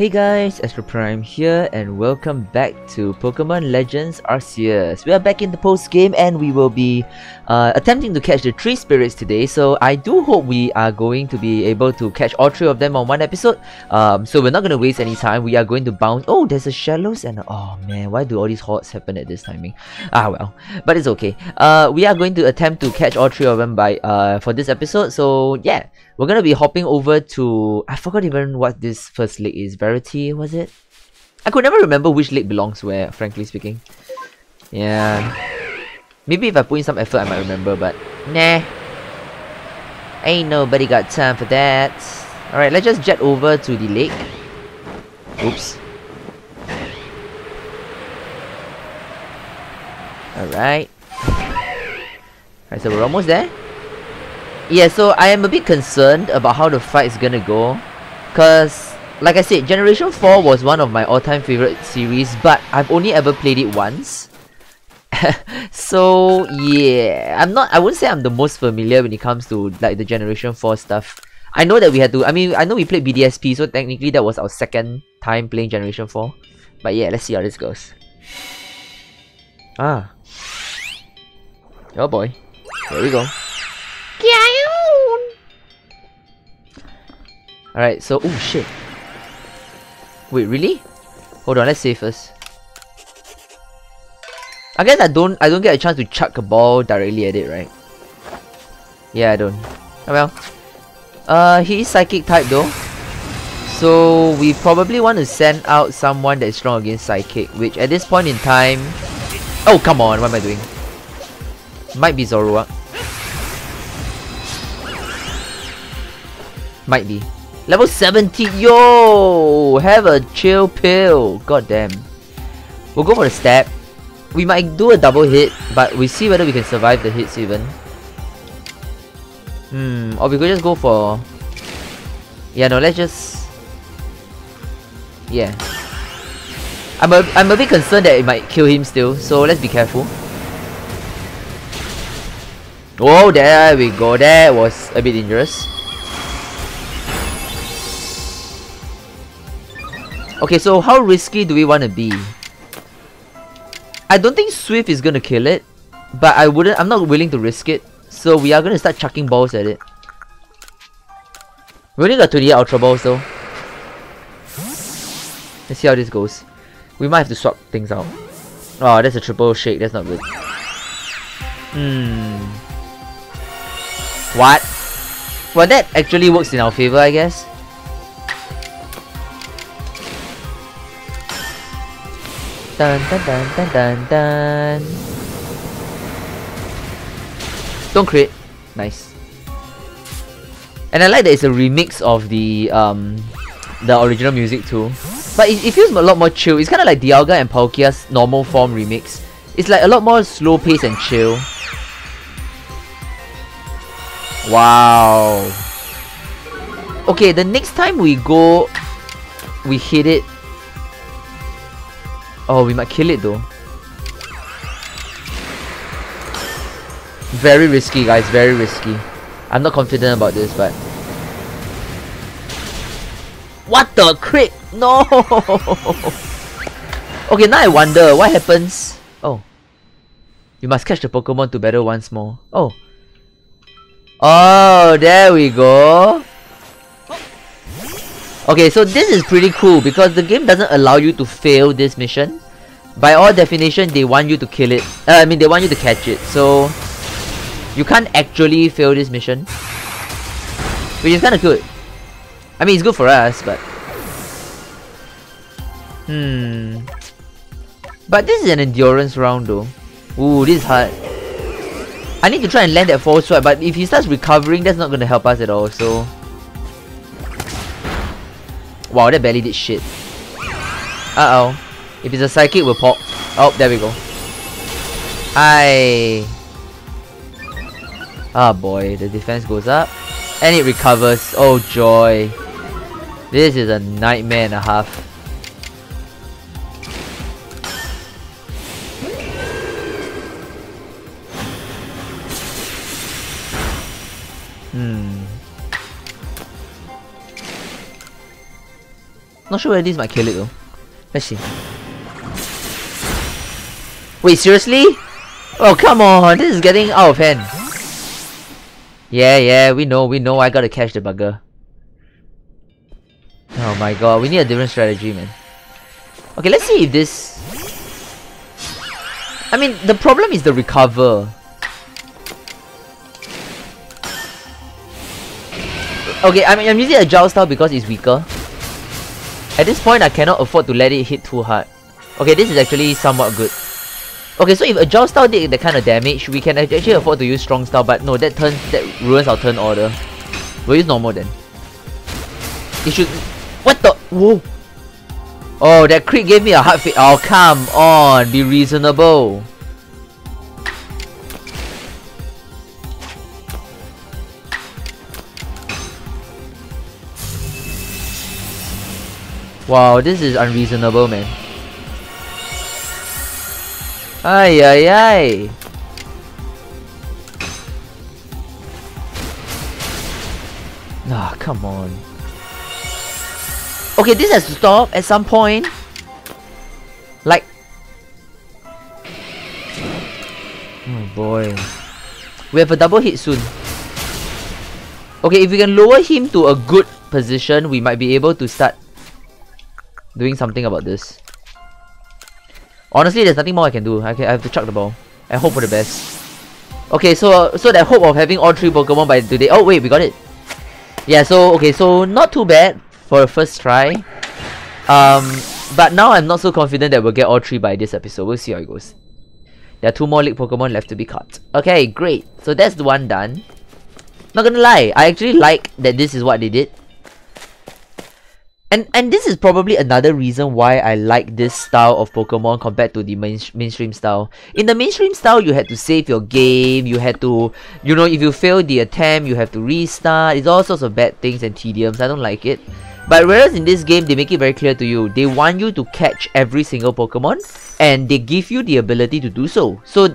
Hey guys, Astro Prime here and welcome back to Pokemon Legends Arceus. We are back in the post game and we will be uh, attempting to catch the three spirits today. So I do hope we are going to be able to catch all three of them on one episode. Um, so we're not going to waste any time. We are going to bounce. Oh, there's a Shellos and oh man, why do all these hordes happen at this timing? Ah well, but it's okay. Uh, we are going to attempt to catch all three of them by uh for this episode. So yeah, we're gonna be hopping over to I forgot even what this first lake is. Verity was it? I could never remember which lake belongs where, frankly speaking. Yeah. Maybe if I put in some effort I might remember, but nah. Ain't nobody got time for that. Alright, let's just jet over to the lake. Oops. Alright. Alright, so we're almost there. Yeah, so I am a bit concerned about how the fight is gonna go. Cause, like I said, Generation 4 was one of my all-time favorite series, but I've only ever played it once. so, yeah, I'm not, I wouldn't say I'm the most familiar when it comes to like the Generation 4 stuff. I know that we had to, I mean, I know we played BDSP, so technically that was our second time playing Generation 4. But yeah, let's see how this goes. Ah. Oh boy. There we go. Alright, so oh shit. Wait, really? Hold on, let's save first. I guess I don't I don't get a chance to chuck a ball directly at it, right? Yeah, I don't. Oh well. Uh he is psychic type though. So we probably want to send out someone that is strong against psychic, which at this point in time Oh come on, what am I doing? Might be Zoroark. Might be. Level 70, yo! Have a chill pill. God damn. We'll go for the stab. We might do a double hit, but we see whether we can survive the hits even. Hmm, or we could just go for... Yeah, no, let's just... Yeah. I'm a, I'm a bit concerned that it might kill him still, so let's be careful. Oh, there we go. That was a bit dangerous. Okay, so how risky do we want to be? I don't think Swift is gonna kill it, but I wouldn't. I'm not willing to risk it. So we are gonna start chucking balls at it. We only got 28 Ultra Balls though. Let's see how this goes. We might have to swap things out. Oh, that's a triple shake. That's not good. Hmm. What? Well, that actually works in our favor, I guess. Dun dun dun dun dun dun. Don't crit. Nice. And I like that it's a remix of the um the original music too. But it, it feels a lot more chill. It's kind of like Dialga and Palkia's normal form remix. It's like a lot more slow pace and chill. Wow. Okay, the next time we go, we hit it Oh, we might kill it though. Very risky, guys. Very risky. I'm not confident about this, but... What the crit? No! okay, now I wonder, what happens... Oh. You must catch the Pokemon to battle once more. Oh. Oh, there we go. Okay, so this is pretty cool because the game doesn't allow you to fail this mission. By all definition, they want you to kill it. Uh, I mean, they want you to catch it. So, you can't actually fail this mission. Which is kind of good. I mean, it's good for us, but... Hmm... But this is an endurance round though. Ooh, this is hard. I need to try and land that false swipe, but if he starts recovering, that's not going to help us at all, so... Wow, that barely did shit. Uh-oh. If it's a psychic, we'll pop. Oh, there we go. Hi. Ah oh boy, the defense goes up. And it recovers. Oh joy. This is a nightmare and a half. Not sure whether this might kill it though. Let's see. Wait, seriously? Oh, come on. This is getting out of hand. Yeah, yeah, we know, we know I gotta catch the bugger. Oh my god, we need a different strategy, man. Okay, let's see if this... I mean, the problem is the recover. Okay, I mean, I'm using Agile style because it's weaker. At this point, I cannot afford to let it hit too hard. Okay, this is actually somewhat good. Okay, so if a Agile style did that kind of damage, we can actually afford to use strong style, but no, that turns that ruins our turn order. We'll use normal then. It should what the whoa Oh that crit gave me a heart fit. Oh come on, be reasonable. Wow, this is unreasonable, man. Ay, ay, ay. Ah, come on. Okay, this has to stop at some point. Like... Oh boy. We have a double hit soon. Okay, if we can lower him to a good position, we might be able to start doing something about this. Honestly, there's nothing more I can do. I, can, I have to chuck the ball. I hope for the best. Okay, so so that hope of having all three Pokemon by today. Oh wait, we got it. Yeah, so okay, so not too bad for a first try. Um, but now I'm not so confident that we'll get all three by this episode. We'll see how it goes. There are two more league Pokemon left to be caught. Okay, great. So that's the one done. Not gonna lie, I actually like that this is what they did. And and this is probably another reason why I like this style of Pokemon compared to the main, mainstream style. In the mainstream style, you had to save your game, you had to, you know, if you fail the attempt, you have to restart. It's all sorts of bad things and tediums. I don't like it. But whereas in this game, they make it very clear to you, they want you to catch every single Pokemon, and they give you the ability to do so. So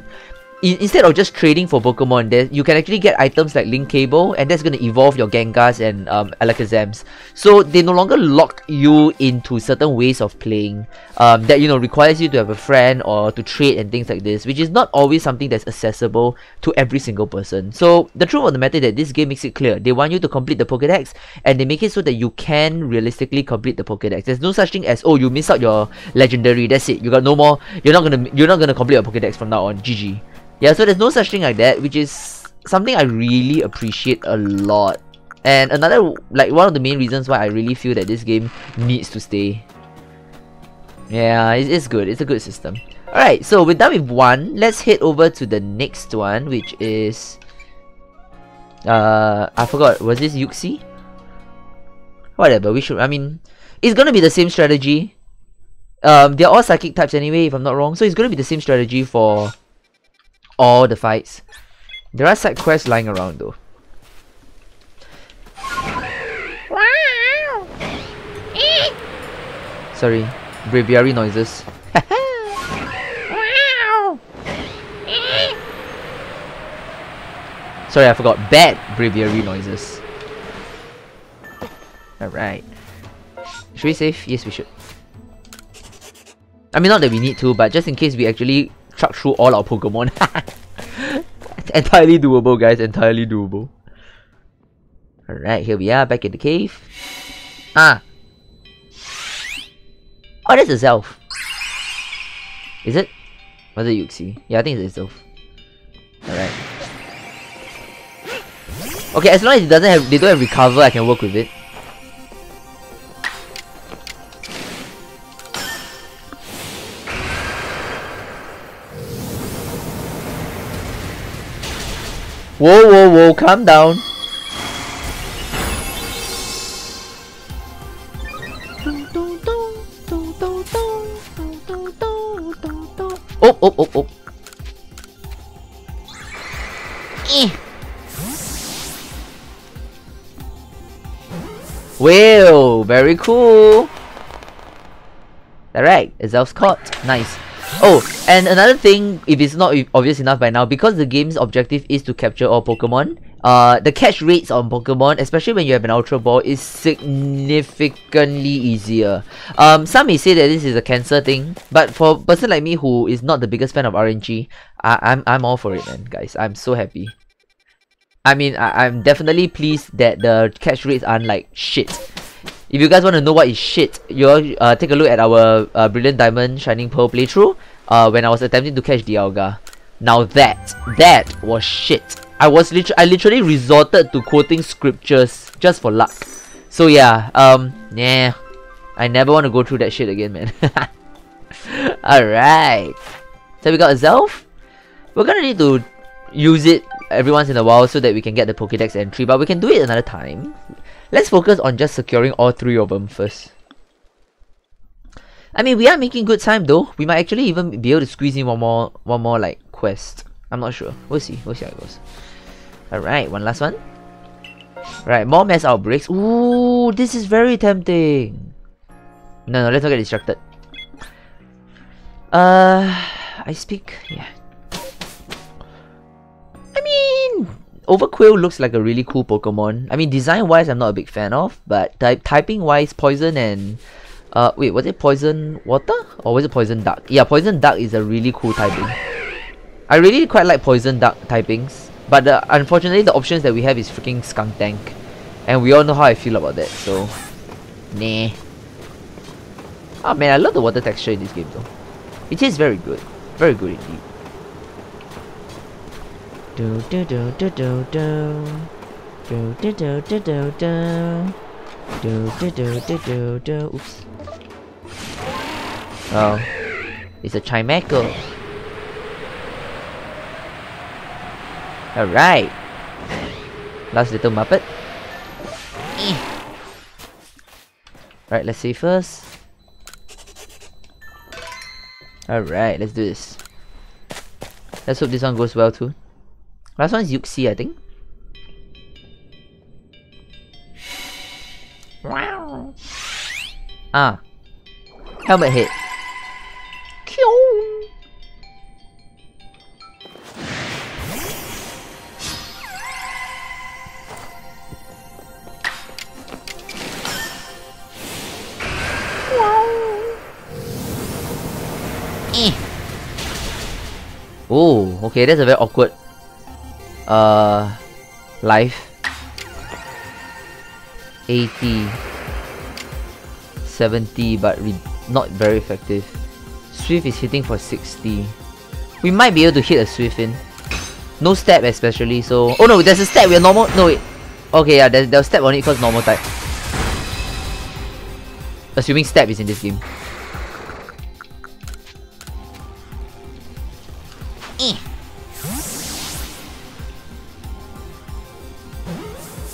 in, instead of just trading for Pokemon, there you can actually get items like Link Cable, and that's gonna evolve your Gengars and um, Alakazams. So they no longer lock you into certain ways of playing um, that you know requires you to have a friend or to trade and things like this, which is not always something that's accessible to every single person. So the truth of the matter that this game makes it clear they want you to complete the Pokédex, and they make it so that you can realistically complete the Pokédex. There's no such thing as oh you miss out your legendary. That's it. You got no more. You're not gonna you're not gonna complete your Pokédex from now on. GG. Yeah, so there's no such thing like that, which is something I really appreciate a lot. And another, like, one of the main reasons why I really feel that this game needs to stay. Yeah, it's, it's good. It's a good system. Alright, so we're done with one. Let's head over to the next one, which is... Uh, I forgot. Was this Uxie? Whatever, we should... I mean, it's gonna be the same strategy. Um, they're all psychic types anyway, if I'm not wrong. So it's gonna be the same strategy for all the fights. There are side quests lying around though. Wow. Sorry, braviary noises. Sorry, I forgot. Bad braviary noises. Alright. Should we save? Yes, we should. I mean, not that we need to, but just in case we actually truck through all our Pokemon. entirely doable, guys. Entirely doable. Alright, here we are, back in the cave. Ah! Oh, that's Azelf. Is it? Was it Uxie? Yeah, I think it's Azelf. Alright. Okay, as long as it doesn't have they don't have recover, I can work with it. Whoa, whoa, whoa, calm down. Oh, oh, oh, oh. Eh. Well, very cool. Alright, Azelf's caught. Nice. Oh, and another thing, if it's not obvious enough by now, because the game's objective is to capture all Pokemon, uh, the catch rates on Pokemon, especially when you have an Ultra Ball, is significantly easier. Um, some may say that this is a cancer thing, but for a person like me who is not the biggest fan of RNG, I I'm I'm all for it, man, guys. I'm so happy. I mean, I I'm definitely pleased that the catch rates aren't like shit. If you guys want to know what is shit, you all uh, take a look at our uh, Brilliant Diamond Shining Pearl playthrough uh, when I was attempting to catch the Dialga. Now that, that was shit. I was literally, I literally resorted to quoting scriptures just for luck. So yeah, um, yeah, I never want to go through that shit again, man. Alright. So we got Azelf. We're gonna need to use it every once in a while so that we can get the Pokédex entry, but we can do it another time. Let's focus on just securing all three of them first. I mean, we are making good time though. We might actually even be able to squeeze in one more, one more like quest. I'm not sure. We'll see. We'll see how it goes. Alright, one last one. Right, more mass outbreaks. Ooh, this is very tempting. No, no, let's not get distracted. Uh, I speak. Yeah. I mean, Overqwil looks like a really cool Pokemon. I mean, design-wise, I'm not a big fan of, but type typing-wise, Poison and uh, wait, was it Poison Water or was it Poison Dark? Yeah, Poison Dark is a really cool typing. I really quite like Poison Dark typings, but unfortunately, the options that we have is freaking Skuntank. and we all know how I feel about that. So, nah. Oh man, I love the water texture in this game though. It is very good, very good indeed. Do do do do do do. Do do do do do do. Do do do do do do. Oops. Oh, it's a Chimecho. All right. Last little Muppet. Alright, let's see first. Alright, let's do this. Let's hope this one goes well too. Last one is Uxie, I think. Wow. Ah. Helmet hit. Eh. Oh, okay, that's a very awkward uh, life. 80 70 but not very effective. Swift is hitting for 60 we might be able to hit a Swift in. No step especially so oh no there's a step we're normal no wait. Okay yeah there's, there's step on it because normal type. Assuming step is in this game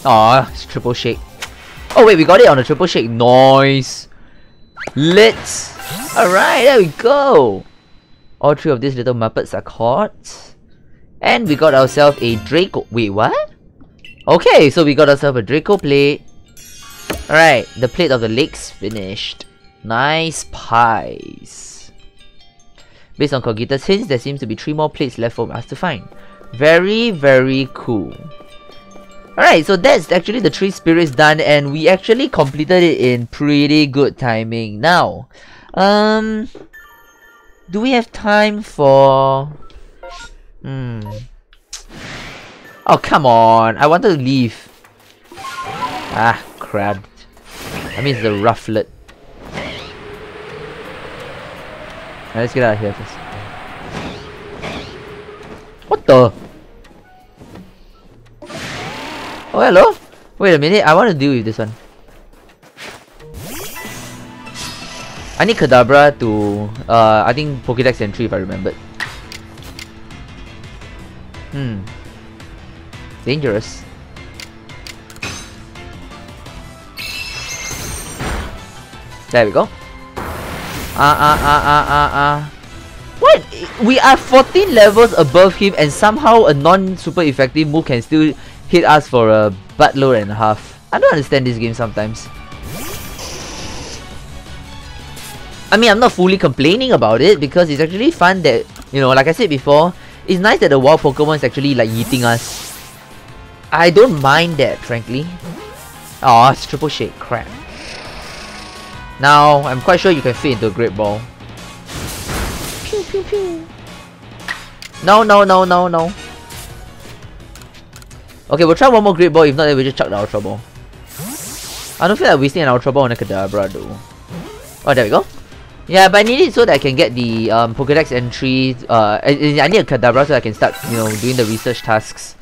Aw, it's triple shake. Oh wait, we got it on a triple shake. Nice. Lit. Alright, there we go. All three of these little Muppets are caught. And we got ourselves a Draco. Wait, what? Okay, so we got ourselves a Draco plate. Alright, the plate of the lakes finished. Nice pies. Based on Cogita's hints, there seems to be three more plates left for us to find. Very, very cool. Alright, so that's actually the three spirits done and we actually completed it in pretty good timing. Now, um, do we have time for... Hmm... Oh, come on! I wanted to leave. Ah, crap. I mean, it's the rufflet. Right, let's get out of here first. What the? Oh, hello? Wait a minute, I want to deal with this one. I need Kadabra to, uh, I think Pokédex entry if I remembered. Hmm. Dangerous. There we go. Ah, ah, ah, ah, ah, ah. What? We are 14 levels above him and somehow a non-super effective move can still hit us for a buttload and a half. I don't understand this game sometimes. I mean, I'm not fully complaining about it because it's actually fun that, you know, like I said before, it's nice that the wild Pokemon is actually like eating us. I don't mind that, frankly. Oh, it's triple shake, crap. Now, I'm quite sure you can fit into a Great Ball. Pew, pew, pew. No, no, no, no, no. Okay, we'll try one more Great Ball, if not then we just chuck the Ultra Ball. I don't feel like wasting an Ultra Ball on a Kadabra though. Oh, there we go. Yeah, but I need it so that I can get the um, Pokedex entry. Uh, I, need a Kadabra so I can start, you know, doing the research tasks.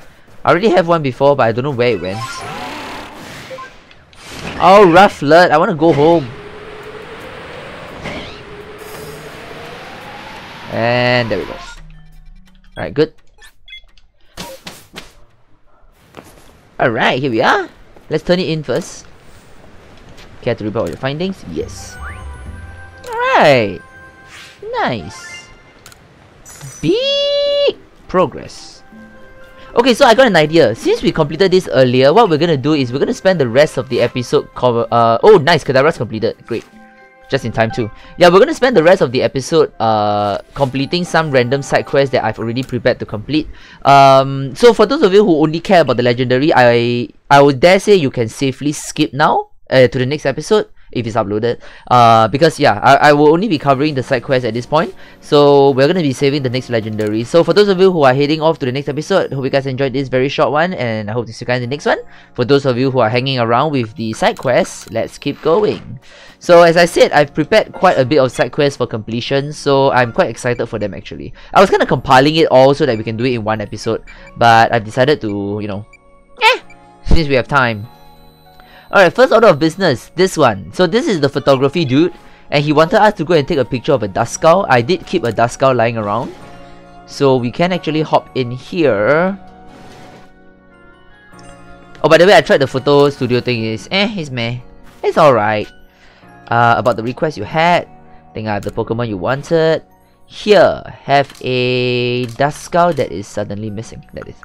I already have one before, but I don't know where it went. Oh, Rufflet, I want to go home. And there we go. Alright, good. Alright, here we are. Let's turn it in first. Care to report your findings? Yes. Alright. Nice. Big progress. Okay, so I got an idea. Since we completed this earlier, what we're gonna do is we're gonna spend the rest of the episode cover. Uh, oh, nice, Kadabra's completed. Great. Just in time too. Yeah, we're gonna spend the rest of the episode uh completing some random side quests that I've already prepared to complete. Um, so for those of you who only care about the legendary, I I would dare say you can safely skip now uh, to the next episode if it's uploaded. Uh, because yeah, I, I will only be covering the side quest at this point. So we're gonna be saving the next legendary. So for those of you who are heading off to the next episode, hope you guys enjoyed this very short one, and I hope to see you guys in the next one. For those of you who are hanging around with the side quests, let's keep going. So as I said, I've prepared quite a bit of side quests for completion, so I'm quite excited for them actually. I was kind of compiling it all so that we can do it in one episode, but I've decided to, you know, eh, since we have time, Alright, first order of business, this one. So this is the photography dude, and he wanted us to go and take a picture of a Duskull. I did keep a Duskull lying around. So we can actually hop in here. Oh, by the way, I tried the photo studio thing. Is eh, it's meh. It's alright. Uh, about the request you had, I think I have the Pokemon you wanted. Here, have a Duskull that is suddenly missing. That is.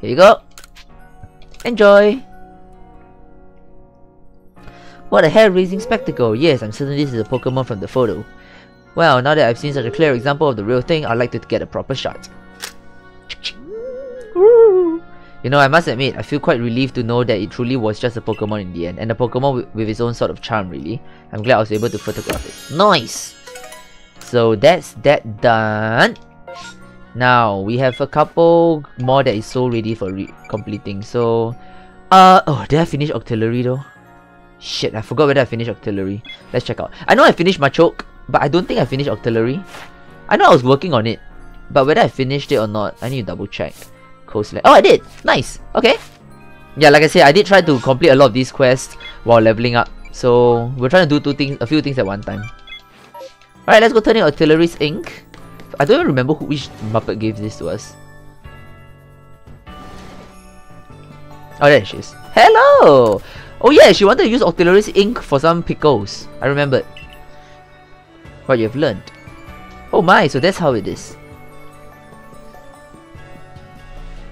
Here you go. Enjoy! What a hair-raising spectacle! Yes, I'm certain this is a Pokemon from the photo. Well, now that I've seen such a clear example of the real thing, I'd like to get a proper shot. You know, I must admit, I feel quite relieved to know that it truly was just a Pokemon in the end, and a Pokemon with, its own sort of charm, really. I'm glad I was able to photograph it. Nice! So that's that done. Now, we have a couple more that is so ready for completing. So, uh, oh, did I finish Octillery though? Shit, I forgot whether I finished Octillery. Let's check out. I know I finished Machoke, but I don't think I finished Octillery. I know I was working on it, but whether I finished it or not, I need to double check. Coastland. Oh, I did! Nice! Okay. Yeah, like I said, I did try to complete a lot of these quests while leveling up. So, we're trying to do two things, a few things at one time. Alright, let's go turn in Octillery's ink. I don't even remember who, which Muppet gave this to us. Oh, there she is. Hello! Oh yeah, she wanted to use Octillery's ink for some pickles. I remembered. What you have learned. Oh my, so that's how it is.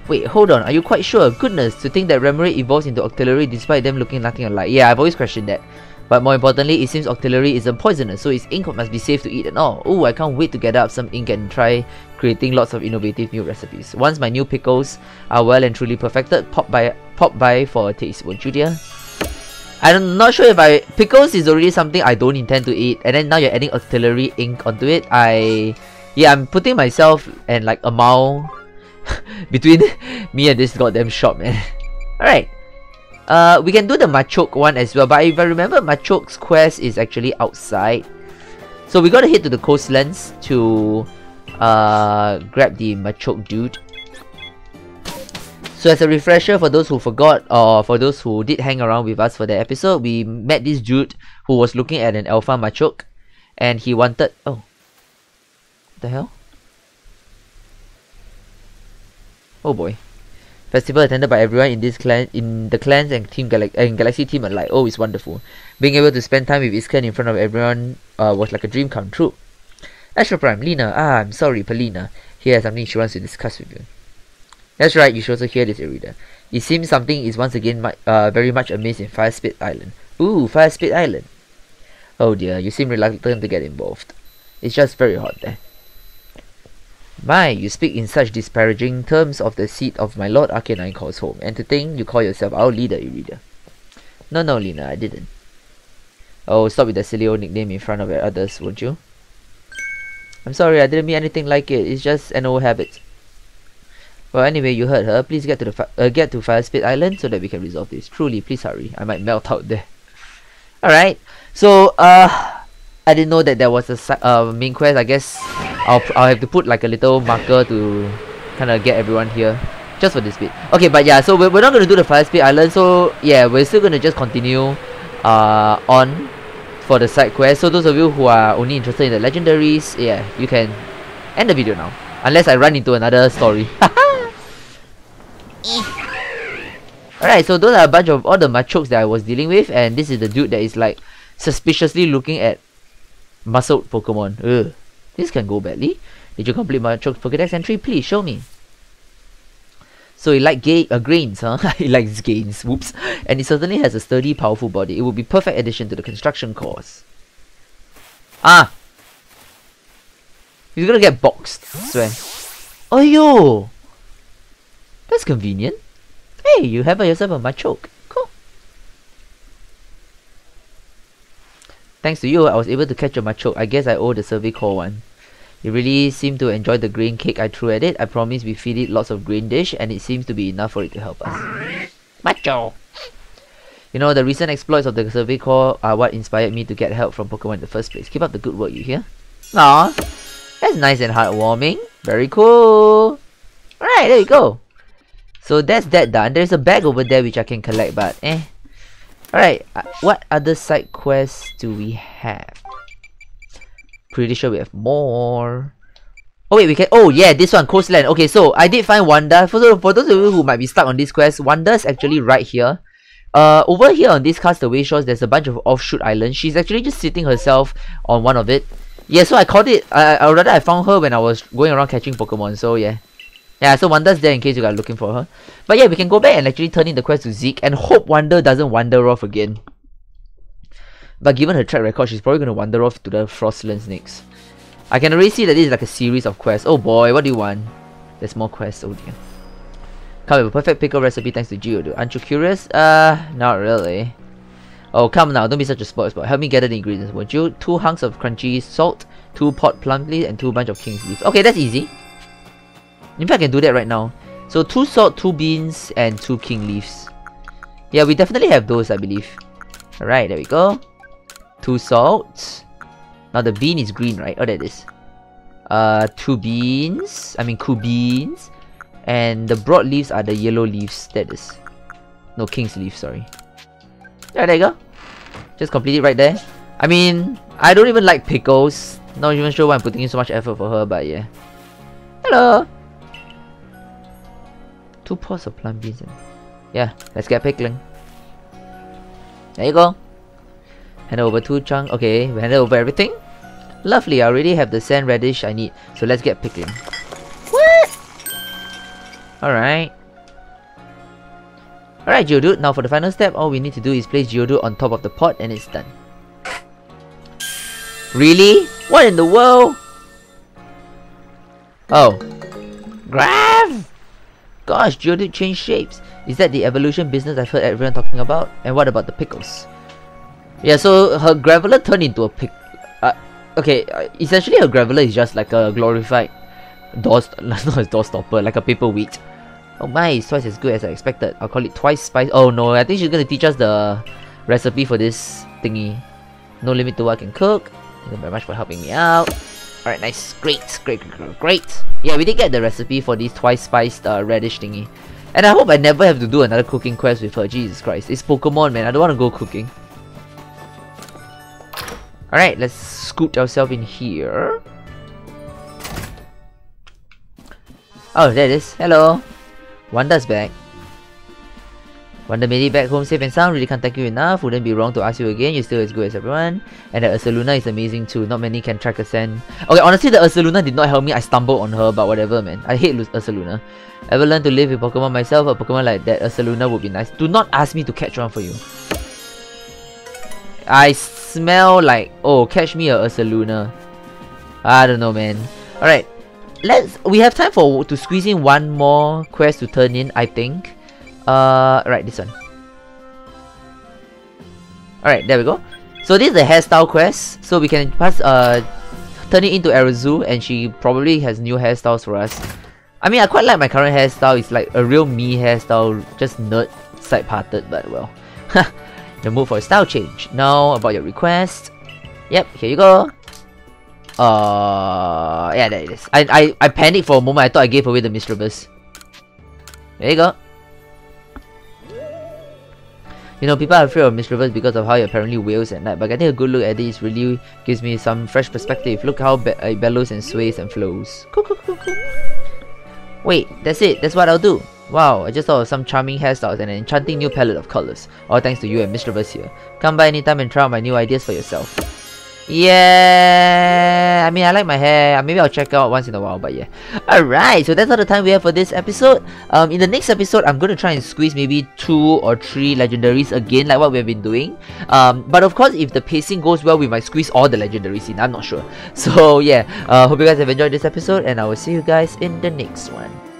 Wait, hold on, are you quite sure? Goodness, to think that Remoraid evolves into Octillery despite them looking nothing alike. Yeah, I've always questioned that. But more importantly, it seems Octillery isn't poisonous, so its ink must be safe to eat and all. Oh, I can't wait to get up some ink and try creating lots of innovative new recipes. Once my new pickles are well and truly perfected, pop by pop by for a taste, won't you dear? I'm not sure if I... Pickles is already something I don't intend to eat. And then now you're adding artillery ink onto it. I... Yeah, I'm putting myself and like a mile between me and this goddamn shop, man. Alright. Uh, we can do the Machoke one as well. But if I remember, Machoke's quest is actually outside. So we gotta head to the coastlands to uh, grab the Machoke dude. So as a refresher for those who forgot or for those who did hang around with us for the episode, we met this dude who was looking at an alpha machoke and he wanted oh the hell? Oh boy. Festival attended by everyone in this clan in the clans and team Gal and Galaxy team alike. Oh it's wonderful. Being able to spend time with Iscan in front of everyone uh, was like a dream come true. Astral Prime, Lena, ah I'm sorry, Palina. He has something she wants to discuss with you. That's right, you should also hear this, Irida. It seems something is once again uh, very much amiss in Fire Spit Island. Ooh, Fire Spit Island. Oh dear, you seem reluctant to get involved. It's just very hot there. My, you speak in such disparaging terms of the seat of my Lord Arcanine calls home, and to think you call yourself our leader, Irida. No, no, Lina, I didn't. Oh, stop with the silly old nickname in front of others, won't you? I'm sorry, I didn't mean anything like it. It's just an old habit. Well, anyway, you heard her. Please get to the uh, get to Firespit Island so that we can resolve this. Truly, please hurry. I might melt out there. All right. So, uh, I didn't know that there was a uh, main quest. I guess I'll I'll have to put like a little marker to kind of get everyone here just for this bit. Okay, but yeah. So we're, we're not gonna do the Firespit Island. So yeah, we're still gonna just continue uh on for the side quest. So those of you who are only interested in the legendaries, yeah, you can end the video now. Unless I run into another story. Alright, so those are a bunch of all the Machokes that I was dealing with, and this is the dude that is like suspiciously looking at muscled Pokemon. Ugh. This can go badly. Did you complete Machoke's Pokedex entry? Please show me. So he likes uh, grains, huh? he likes gains, whoops. And he certainly has a sturdy, powerful body. It would be perfect addition to the construction course. Ah! He's gonna get boxed, I swear. Oh yo! That's convenient. Hey, you have yourself a Machoke. Cool. Thanks to you, I was able to catch a Machoke. I guess I owe the Survey Corps one. It really seemed to enjoy the grain cake I threw at it. I promise we feed it lots of grain dish and it seems to be enough for it to help us. Macho! You know, the recent exploits of the Survey Corps are what inspired me to get help from Pokemon in the first place. Keep up the good work, you hear? Aw, that's nice and heartwarming. Very cool. Alright, there you go. So that's that done. There's a bag over there which I can collect, but eh. Alright, uh, what other side quests do we have? Pretty sure we have more. Oh wait, we can. Oh yeah, this one, Coastland. Okay, so I did find Wanda. For, for those of you who might be stuck on this quest, Wanda is actually right here. Uh, over here on this castaway shores, there's a bunch of offshoot islands. She's actually just sitting herself on one of it. Yeah, so I caught it. Or rather, I found her when I was going around catching Pokemon. So yeah. Yeah, so Wanda's there in case you are looking for her. But yeah, we can go back and actually turn in the quest to Zeke and hope Wanda doesn't wander off again. But given her track record, she's probably going to wander off to the Frostlands next. I can already see that this is like a series of quests. Oh boy, what do you want? There's more quests, oh dear. Come with a perfect pickle recipe thanks to Geodude. Aren't you curious? Uh, not really. Oh, come now, don't be such a spoil sport. Help me gather the ingredients, won't you? Two hunks of crunchy salt, two pot plum leaves, and two bunch of king's leaves. Okay, that's easy. In fact, I can do that right now. So two salt, two beans, and two king leaves. Yeah, we definitely have those, I believe. Alright, there we go. Two salt. Now the bean is green, right? Oh, that is. Uh, two beans. I mean, two beans. And the broad leaves are the yellow leaves. That is. No, king's leaves, sorry. Yeah, there you go. Just complete it right there. I mean, I don't even like pickles. Not even sure why I'm putting in so much effort for her, but yeah. Hello! Two pots of plum beans. Yeah, let's get pickling. There you go. Hand over two chunk. Okay, we handed over everything. Lovely, I already have the sand radish I need. So let's get pickling. What? Alright. Alright, Geodude. Now for the final step, all we need to do is place Geodude on top of the pot and it's done. Really? What in the world? Oh. Grav! Gosh, Geodude changed shapes. Is that the evolution business I've heard everyone talking about? And what about the pickles? Yeah, so her Graveler turned into a pick. Uh, okay, uh, essentially her Graveler is just like a glorified door, not a door stopper, like a paper weight. Oh my, it's twice as good as I expected. I'll call it twice spice. Oh no, I think she's gonna teach us the recipe for this thingy. No limit to what I can cook. Thank you very much for helping me out. Alright, nice. Great, great, great, great. Yeah, we did get the recipe for this twice spiced uh, radish thingy. And I hope I never have to do another cooking quest with her. Jesus Christ. It's Pokemon, man. I don't want to go cooking. Alright, let's scoot ourselves in here. Oh, there it is. Hello. Wanda's back. Wanda made it back home safe and sound. Really can't thank you enough. Wouldn't be wrong to ask you again. You're still as good as everyone. And the Ursaluna is amazing too. Not many can track a scent. Okay, honestly, the Ursaluna did not help me. I stumbled on her, but whatever, man. I hate Ursaluna. Ever learned to live with Pokemon myself? A Pokemon like that, Ursaluna would be nice. Do not ask me to catch one for you. I smell like oh catch me a Ursaluna. I don't know man. Alright. Let's we have time for to squeeze in one more quest to turn in, I think. Uh right, this one. Alright, there we go. So this is the hairstyle quest. So we can pass uh turn it into Arezu and she probably has new hairstyles for us. I mean I quite like my current hairstyle, it's like a real me hairstyle, just nerd side parted but well. the mood for a style change. Now about your request. Yep, here you go. Uh yeah there it is. I I, I panicked for a moment, I thought I gave away the Misdreavus. There you go. You know, people are afraid of Misdreavus because of how it apparently wails at night, but getting a good look at it really gives me some fresh perspective. Look how be uh, it bellows and sways and flows. Wait, that's it. That's what I'll do. Wow, I just thought of some charming hairstyles and an enchanting new palette of colors. All thanks to you and Misdreavus here. Come by anytime and try out my new ideas for yourself. Yeah, I mean, I like my hair. Maybe I'll check out once in a while, but yeah. Alright, so that's all the time we have for this episode. Um, in the next episode, I'm going to try and squeeze maybe two or three legendaries again, like what we've been doing. Um, but of course, if the pacing goes well, we might squeeze all the legendaries in. I'm not sure. So yeah, uh, hope you guys have enjoyed this episode, and I will see you guys in the next one.